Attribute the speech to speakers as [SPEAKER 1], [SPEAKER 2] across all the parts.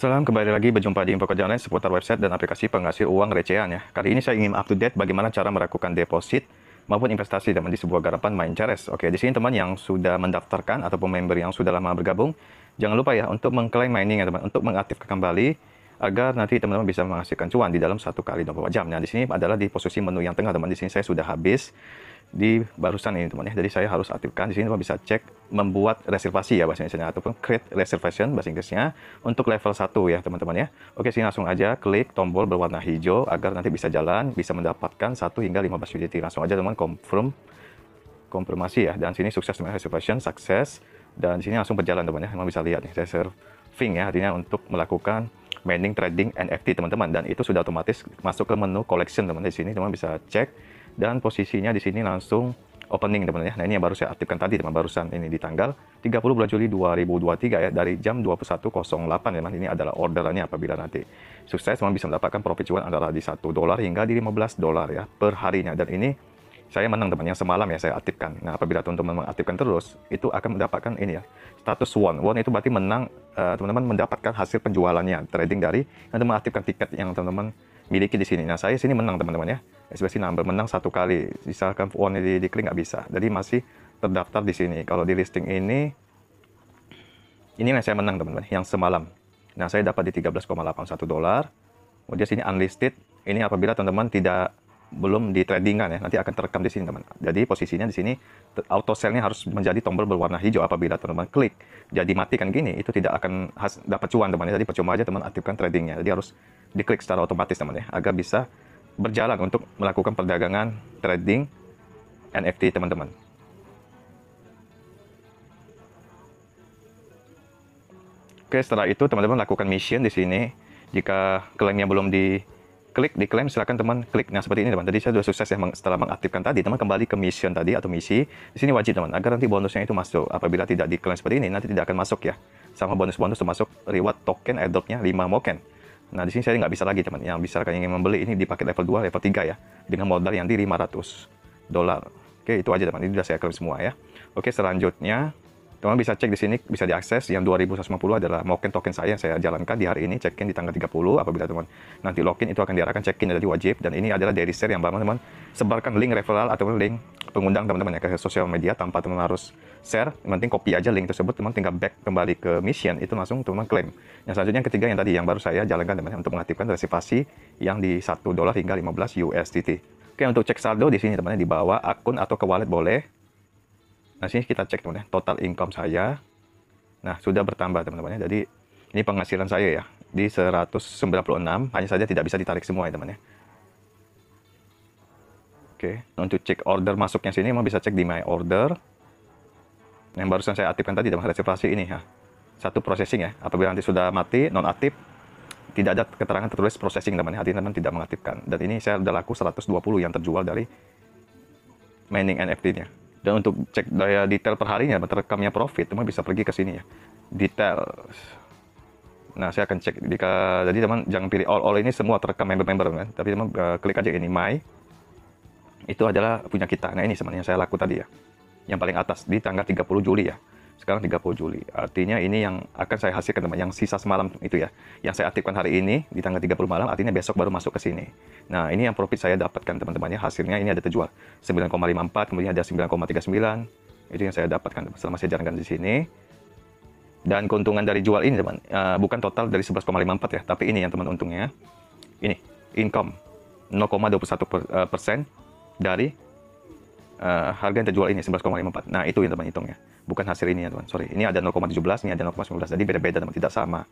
[SPEAKER 1] Salam kembali lagi berjumpa di info online seputar website dan aplikasi penghasil uang recehan ya. Kali ini saya ingin up to date bagaimana cara melakukan deposit maupun investasi teman di sebuah garapan main Ceres. Oke, di sini teman yang sudah mendaftarkan ataupun member yang sudah lama bergabung, jangan lupa ya untuk mengklaim mining ya teman, untuk mengaktifkan kembali agar nanti teman-teman bisa menghasilkan cuan di dalam satu kali 24 jam. Nah, di sini adalah di posisi menu yang tengah teman. Di sini saya sudah habis di barusan ini teman ya. Jadi saya harus aktifkan di sini teman bisa cek membuat reservasi ya bahasa Indonesia ataupun create reservation bahasa Inggrisnya untuk level 1 ya teman-teman ya. Oke, sini langsung aja klik tombol berwarna hijau agar nanti bisa jalan, bisa mendapatkan 1 hingga 15 USDT. Langsung aja teman confirm konfirmasi ya. Dan sini sukses teman reservation sukses dan sini langsung berjalan teman ya. Teman bisa lihat nih surfing ya artinya untuk melakukan mining trading NFT teman-teman dan itu sudah otomatis masuk ke menu collection teman di sini teman bisa cek dan posisinya di sini langsung opening teman ya. Nah ini yang baru saya aktifkan tadi teman barusan ini di tanggal 30 bulan Juli 2023 ya dari jam 21.08 teman. Ini adalah orderannya apabila nanti sukses teman bisa mendapatkan profit cuan antara di 1 dolar hingga di 15 dolar ya per harinya dan ini saya menang teman yang semalam ya saya aktifkan. Nah apabila teman-teman mengaktifkan terus itu akan mendapatkan ini ya status won. Won itu berarti menang eh, teman-teman uh, mendapatkan hasil penjualannya trading dari yang teman aktifkan tiket yang teman-teman miliki di sini. Nah saya sini menang teman-teman ya. Especially number menang satu kali. Misalkan won di, di klik nggak bisa. Jadi masih terdaftar di sini. Kalau di listing ini ini yang saya menang teman-teman yang semalam. Nah saya dapat di 13,81 dolar. Kemudian sini unlisted. Ini apabila teman-teman tidak belum di tradingan ya, nanti akan terekam di sini teman. Jadi posisinya di sini auto sell-nya harus menjadi tombol berwarna hijau apabila teman-teman klik. Jadi matikan gini, itu tidak akan dapat cuan teman ya. Jadi percuma aja teman aktifkan tradingnya. Jadi harus diklik secara otomatis teman ya, agar bisa berjalan untuk melakukan perdagangan trading NFT teman-teman. Oke, setelah itu teman-teman lakukan mission di sini. Jika klaimnya belum di klik diklaim silakan teman klik. Nah seperti ini teman. Tadi saya sudah sukses ya setelah mengaktifkan tadi. Teman kembali ke mission tadi atau misi. Di sini wajib teman agar nanti bonusnya itu masuk. Apabila tidak diklaim seperti ini nanti tidak akan masuk ya. Sama bonus-bonus termasuk reward token airdropnya 5 moken nah di sini saya nggak bisa lagi teman yang bisa kan ingin membeli ini di paket level 2 level 3 ya dengan modal yang di 500 dolar. Oke itu aja teman. Ini sudah saya klaim semua ya. Oke selanjutnya Teman bisa cek di sini, bisa diakses. Yang 2150 adalah token token saya yang saya jalankan di hari ini. Check-in di tanggal 30. Apabila teman nanti login, itu akan diarahkan check-in jadi wajib. Dan ini adalah dari share yang teman-teman sebarkan link referral atau link pengundang teman-teman ya ke sosial media tanpa teman harus share. Yang penting copy aja link tersebut, teman tinggal back kembali ke mission, itu langsung teman klaim. Yang selanjutnya yang ketiga yang tadi yang baru saya jalankan teman untuk mengaktifkan reservasi yang di 1 dolar hingga 15 USDT. Oke, untuk cek saldo di sini teman-teman di bawah akun atau ke wallet boleh Nah, sini kita cek teman-teman, total income saya. Nah, sudah bertambah teman-teman ya. Jadi ini penghasilan saya ya di 196, hanya saja tidak bisa ditarik semua ya teman ya. Oke, untuk cek order masuknya sini mau bisa cek di my order. Yang barusan saya aktifkan tadi teman reservasi ini ya. Satu processing ya. Apabila nanti sudah mati non aktif tidak ada keterangan tertulis processing teman ya. Artinya teman tidak mengaktifkan. Dan ini saya sudah laku 120 yang terjual dari mining NFT-nya. Dan untuk cek daya detail per harinya, terekamnya profit, teman bisa pergi ke sini ya. Detail. Nah, saya akan cek. Jika, jadi teman jangan pilih all. All ini semua terekam member-member kan. Tapi teman uh, klik aja ini my. Itu adalah punya kita. Nah, ini sebenarnya saya laku tadi ya. Yang paling atas di tanggal 30 Juli ya sekarang 30 Juli. Artinya ini yang akan saya hasilkan teman, yang sisa semalam itu ya. Yang saya aktifkan hari ini di tanggal 30 malam, artinya besok baru masuk ke sini. Nah, ini yang profit saya dapatkan teman-teman ya. Hasilnya ini ada terjual 9,54, kemudian ada 9,39. Itu yang saya dapatkan selama saya jalankan di sini. Dan keuntungan dari jual ini teman, uh, bukan total dari 11,54 ya, tapi ini yang teman untungnya. Ini income 0,21 eh, persen dari uh, harga yang terjual ini 11,54. Nah, itu yang teman hitungnya. Bukan hasil ini ya teman. Sorry ini ada 0,17 ini ada 0,19 jadi beda-beda teman tidak sama.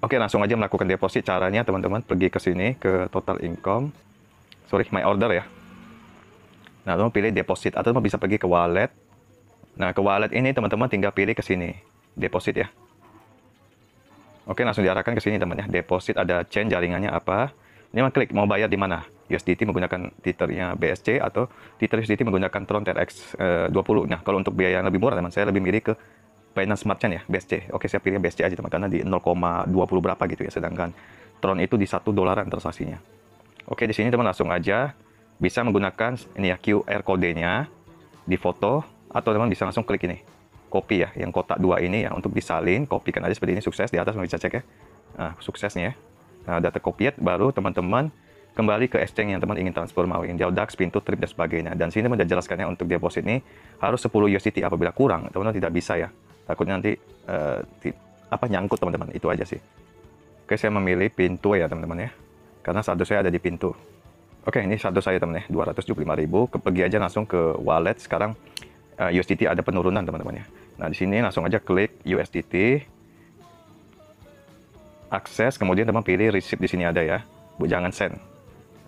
[SPEAKER 1] Oke langsung aja melakukan deposit. Caranya teman-teman pergi ke sini ke total income. Sorry my order ya. Nah teman pilih deposit. Atau teman bisa pergi ke wallet. Nah ke wallet ini teman-teman tinggal pilih ke sini. Deposit ya. Oke langsung diarahkan ke sini teman ya. Deposit ada chain jaringannya apa? Ini klik mau bayar di mana USDT menggunakan Tethernya BSC atau Tether USDT menggunakan Tron TRX eh, 20. Nah, kalau untuk biaya yang lebih murah teman, saya lebih milih ke Binance Smart Chain ya, BSC. Oke, saya pilih BSC aja teman karena di 0,20 berapa gitu ya, sedangkan Tron itu di 1 dolaran transaksinya. Oke, di sini teman langsung aja bisa menggunakan ini ya QR kodenya di foto atau teman bisa langsung klik ini. Copy ya, yang kotak dua ini ya untuk disalin, kopikan aja seperti ini sukses di atas bisa cek ya. Nah, suksesnya ya. Nah, data tercopied, baru teman-teman kembali ke exchange yang teman ingin transfer mau ingin DAX, pintu, trip, dan sebagainya. Dan sini teman jelaskannya untuk deposit ini harus 10 USDT. Apabila kurang, teman-teman tidak bisa ya. Takutnya nanti uh, apa nyangkut teman-teman. Itu aja sih. Oke, saya memilih pintu ya teman-teman ya. Karena saldo saya ada di pintu. Oke, ini saldo saya teman ya, 275.000. Pergi aja langsung ke wallet. Sekarang uh, USDT ada penurunan teman-teman ya. Nah, di sini langsung aja klik USDT. Akses, kemudian teman pilih receipt di sini ada ya. Bu jangan send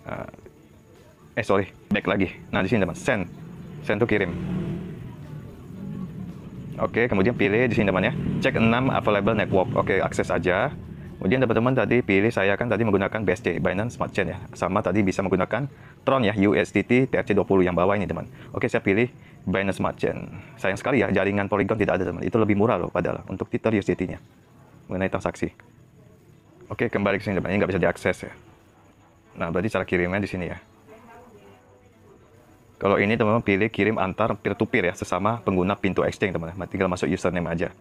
[SPEAKER 1] uh, eh sorry. Back lagi. Nah di sini teman. Send. Send tuh kirim. Oke kemudian pilih di sini teman ya. Cek 6 available network. Oke akses aja. Kemudian teman-teman tadi pilih saya kan tadi menggunakan BSC Binance Smart Chain ya. Sama tadi bisa menggunakan Tron ya USDT TRC20 yang bawah ini teman. Oke saya pilih Binance Smart Chain. Sayang sekali ya jaringan Polygon tidak ada teman. Itu lebih murah loh padahal untuk Tether USDT nya mengenai transaksi. Oke kembali ke sini teman. Ini nggak bisa diakses ya Nah, berarti cara kirimnya di sini ya. Kalau ini teman-teman pilih kirim antar peer-to-peer ya, sesama pengguna pintu exchange teman-teman. Tinggal masuk username aja.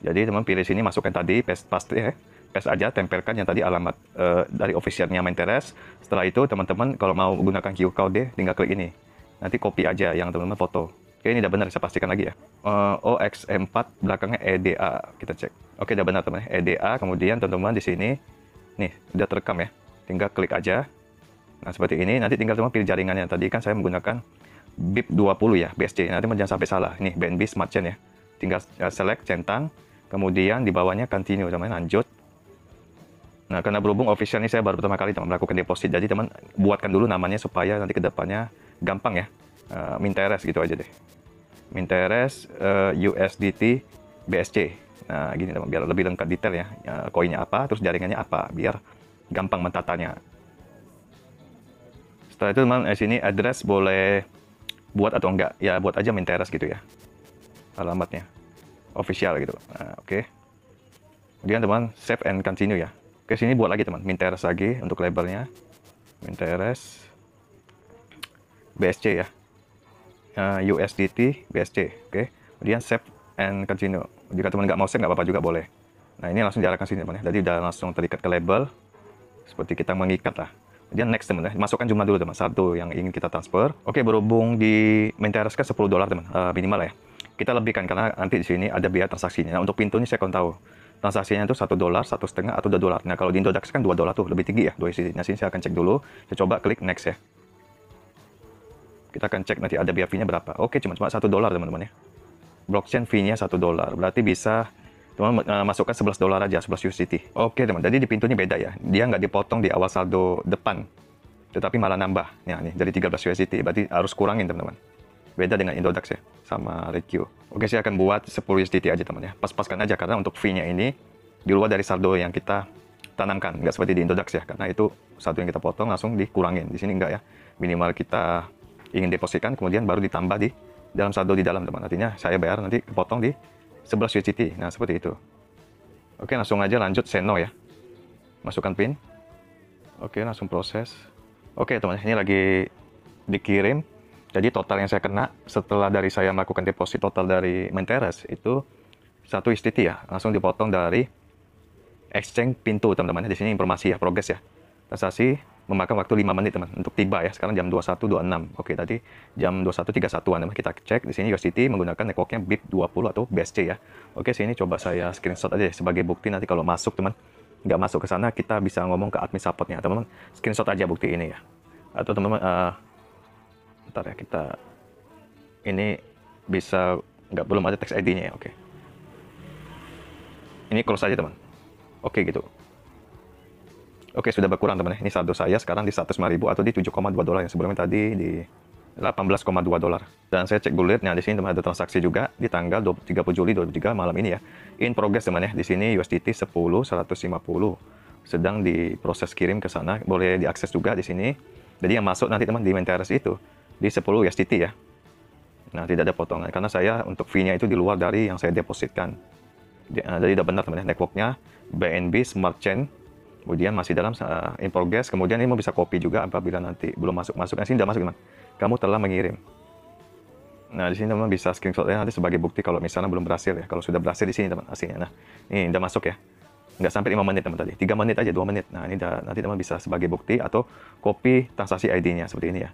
[SPEAKER 1] Jadi teman pilih sini, masukkan tadi, paste, paste ya. Paste aja, tempelkan yang tadi alamat uh, dari officialnya Mainteres. Setelah itu teman-teman kalau mau menggunakan QR code, tinggal klik ini. Nanti copy aja yang teman-teman foto. Oke, ini udah benar, saya pastikan lagi ya. Uh, OX4 belakangnya EDA, kita cek. Oke, udah benar teman-teman. EDA, kemudian teman-teman di sini, nih, udah terekam ya tinggal klik aja. Nah, seperti ini. Nanti tinggal teman pilih jaringannya. Tadi kan saya menggunakan BIP 20 ya, BSC. Nanti jangan sampai salah. Ini BNB Smart Chain ya. Tinggal uh, select, centang. Kemudian di bawahnya continue, teman lanjut. Nah, karena berhubung official ini saya baru pertama kali teman melakukan deposit. Jadi teman buatkan dulu namanya supaya nanti ke depannya gampang ya. Uh, Minteres gitu aja deh. Minteres uh, USDT BSC. Nah, gini teman, biar lebih lengkap detail ya. Uh, koinnya apa, terus jaringannya apa, biar gampang mentatanya. Setelah itu teman di sini address boleh buat atau enggak? Ya buat aja Minteres gitu ya. Alamatnya. Official gitu. Nah, oke. Okay. kemudian teman save and continue ya. Oke sini buat lagi teman. Minteres lagi untuk labelnya. Minteres BSC ya. Uh, USDT BSC oke. Okay. kemudian save and continue. Jika teman nggak mau save nggak apa-apa juga boleh. Nah ini langsung diarahkan sini teman ya. Jadi udah langsung terikat ke label seperti kita mengikat lah. Kemudian next teman ya, masukkan jumlah dulu teman, satu yang ingin kita transfer. Oke, berhubung di Minteres kan 10 dolar teman, uh, minimal ya. Kita lebihkan karena nanti di sini ada biaya transaksinya. Nah, untuk pintu ini saya akan tahu transaksinya itu satu dolar, satu setengah atau dua dolar. Nah kalau di Indodax kan dua dolar tuh lebih tinggi ya dua isi. Nah sini saya akan cek dulu. Saya coba klik next ya. Kita akan cek nanti ada biaya fee-nya berapa. Oke cuma cuma satu dolar teman-teman ya. Blockchain fee-nya satu dolar. Berarti bisa teman uh, masukkan 11 dolar aja 11 USDT oke teman jadi di pintunya beda ya. Dia nggak dipotong di awal saldo depan tetapi malah nambah. Ya nih jadi 13 USDT berarti harus kurangin teman-teman. Beda dengan Indodax ya sama RedQ oke saya akan buat 10 USDT aja teman ya. Pas-paskan aja karena untuk fee-nya ini di luar dari saldo yang kita tanamkan. Nggak seperti di Indodax ya karena itu satu yang kita potong langsung dikurangin. Di sini enggak ya. Minimal kita ingin depositkan kemudian baru ditambah di dalam saldo di dalam teman. Artinya saya bayar nanti potong di 11 USDT. Nah, seperti itu. Oke, langsung aja lanjut seno ya. Masukkan pin. Oke, langsung proses. Oke, teman, ini lagi dikirim. Jadi total yang saya kena setelah dari saya melakukan deposit total dari Menteres itu satu USDT ya, langsung dipotong dari exchange pintu teman-teman. Di sini informasi ya, progres ya. Transaksi memakan waktu 5 menit teman untuk tiba ya. Sekarang jam 21.26. Oke, tadi jam 21.31 teman. Kita cek di sini USDT menggunakan networknya BIP 20 atau BSC ya. Oke, sini coba saya screenshot aja sebagai bukti nanti kalau masuk teman nggak masuk ke sana kita bisa ngomong ke admin supportnya teman-teman screenshot aja bukti ini ya atau teman-teman uh, ntar ya kita ini bisa nggak belum ada text ID-nya ya oke ini close aja teman oke gitu Oke, sudah berkurang teman Ini saldo saya sekarang di 105 ribu atau di 7,2 dolar yang sebelumnya tadi di 18,2 dolar. Dan saya cek nah di sini teman ada transaksi juga di tanggal 30 Juli 2023 malam ini ya. In progress teman ya. Di sini USDT 10 150 sedang diproses kirim ke sana. Boleh diakses juga di sini. Jadi yang masuk nanti teman di Menteres itu di 10 USDT ya. Nah, tidak ada potongan karena saya untuk fee-nya itu di luar dari yang saya depositkan. Jadi udah benar teman ya networknya BNB Smart Chain kemudian masih dalam uh, in progress, kemudian ini mau bisa copy juga apabila nanti belum masuk masuk. Nah, sini sudah masuk teman. Kamu telah mengirim. Nah, di sini teman bisa screenshot ya nanti sebagai bukti kalau misalnya belum berhasil ya. Kalau sudah berhasil di sini teman aslinya. Nah, ini sudah masuk ya. nggak sampai 5 menit teman tadi 3 menit aja 2 menit nah ini dah, nanti teman bisa sebagai bukti atau copy transaksi ID-nya seperti ini ya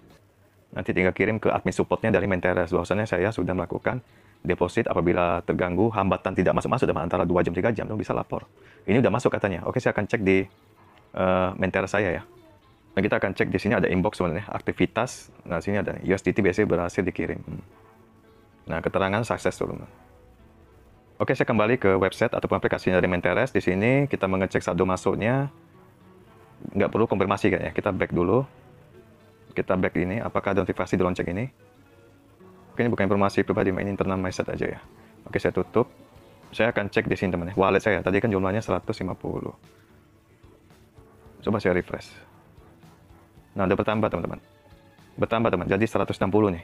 [SPEAKER 1] nanti tinggal kirim ke admin supportnya dari Menteres bahwasannya saya sudah melakukan deposit apabila terganggu hambatan tidak masuk-masuk dalam antara 2 jam 3 jam teman bisa lapor ini udah masuk katanya oke saya akan cek di uh, saya ya nah kita akan cek di sini ada inbox sebenarnya aktivitas nah sini ada USDT biasanya berhasil dikirim hmm. nah keterangan sukses teman Oke, saya kembali ke website atau aplikasi dari Menteres. Di sini kita mengecek saldo masuknya. Nggak perlu konfirmasi kan ya. Kita back dulu. Kita back ini. Apakah ada notifikasi di lonceng ini? Oke, ini bukan informasi pribadi, ini internal message aja ya. Oke, saya tutup. Saya akan cek di sini teman ya. Wallet saya. Tadi kan jumlahnya 150. Coba saya refresh. Nah, udah bertambah teman-teman. Bertambah teman. Jadi 160 nih.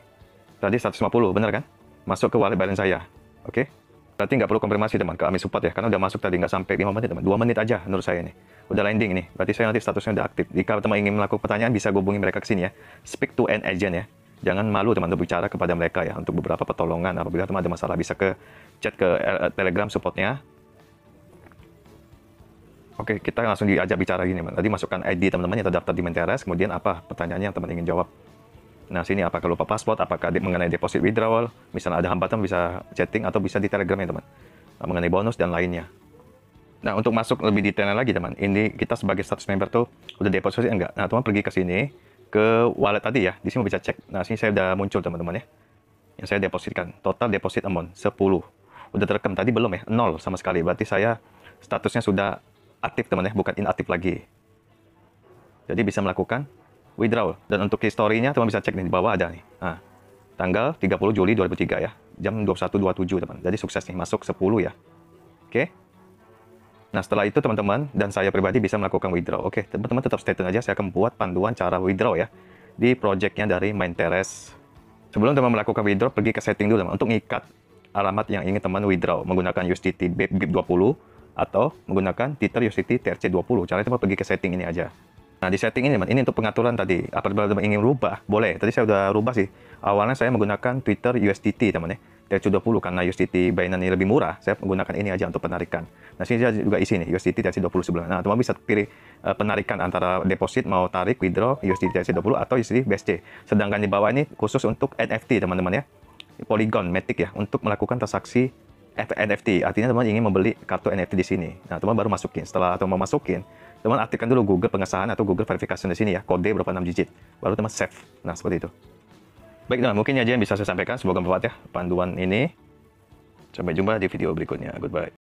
[SPEAKER 1] Tadi 150, benar kan? Masuk ke wallet balance saya. Oke? Berarti nggak perlu konfirmasi teman ke Ami Support ya, karena udah masuk tadi nggak sampai 5 menit teman, 2 menit aja menurut saya ini. Udah landing nih, berarti saya nanti statusnya udah aktif. Jika teman ingin melakukan pertanyaan bisa hubungi mereka ke sini ya. Speak to an agent ya. Jangan malu teman untuk bicara kepada mereka ya untuk beberapa pertolongan apabila teman ada masalah bisa ke chat ke uh, Telegram supportnya. Oke, kita langsung diajak bicara gini, teman. Tadi masukkan ID teman-teman yang terdaftar di Menteres, kemudian apa pertanyaannya yang teman ingin jawab. Nah, sini apakah lupa paspor, apakah mengenai deposit withdrawal, misalnya ada hambatan bisa chatting atau bisa di Telegram ya, teman. Nah, mengenai bonus dan lainnya. Nah, untuk masuk lebih detailnya lagi, teman. Ini kita sebagai status member tuh udah deposit enggak? Nah, teman pergi ke sini ke wallet tadi ya. Di sini bisa cek. Nah, sini saya udah muncul, teman-teman ya. Yang saya depositkan. Total deposit amount 10. Udah terekam tadi belum ya? 0 sama sekali. Berarti saya statusnya sudah aktif, teman ya, bukan inaktif lagi. Jadi bisa melakukan withdrawal. Dan untuk historinya teman bisa cek nih di bawah ada nih. Nah, tanggal 30 Juli 2003 ya. Jam 21.27 teman. Jadi sukses nih masuk 10 ya. Oke. Nah setelah itu teman-teman dan saya pribadi bisa melakukan withdraw. Oke teman-teman tetap stay tune aja. Saya akan buat panduan cara withdraw ya. Di projectnya dari Mindteres. Sebelum teman melakukan withdraw pergi ke setting dulu teman. Untuk ngikat alamat yang ingin teman withdraw. Menggunakan USDT BIP20 atau menggunakan Tether USDT TRC20. Caranya teman pergi ke setting ini aja. Nah, di setting ini, ini untuk pengaturan tadi. Apabila teman ingin rubah, boleh. Tadi saya udah rubah sih. Awalnya saya menggunakan Twitter USDT, teman ya. TRC20 karena USDT Binance ini lebih murah, saya menggunakan ini aja untuk penarikan. Nah, sini juga isi nih, USDT TRC20 sebelah. Nah, teman bisa pilih uh, penarikan antara deposit mau tarik, withdraw, USDT TRC20 atau USDT BSC. Sedangkan di bawah ini khusus untuk NFT, teman-teman ya. Polygon, Matic ya, untuk melakukan transaksi NFT. Artinya teman ingin membeli kartu NFT di sini. Nah, teman baru masukin. Setelah teman masukin, teman aktifkan dulu Google pengesahan atau Google verifikasi di sini ya, kode berapa 6 digit. Baru teman save. Nah, seperti itu. Baik, teman, mungkin aja yang bisa saya sampaikan. Semoga bermanfaat ya panduan ini. Sampai jumpa di video berikutnya. Goodbye.